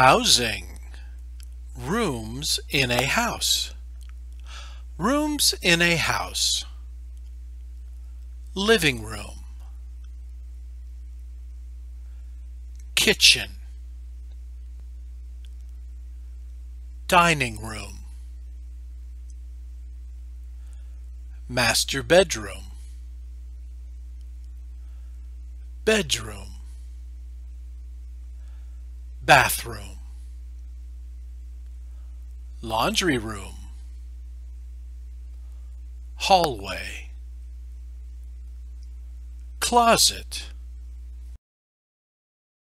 Housing. Rooms in a house. Rooms in a house. Living room. Kitchen. Dining room. Master bedroom. Bedroom bathroom laundry room hallway closet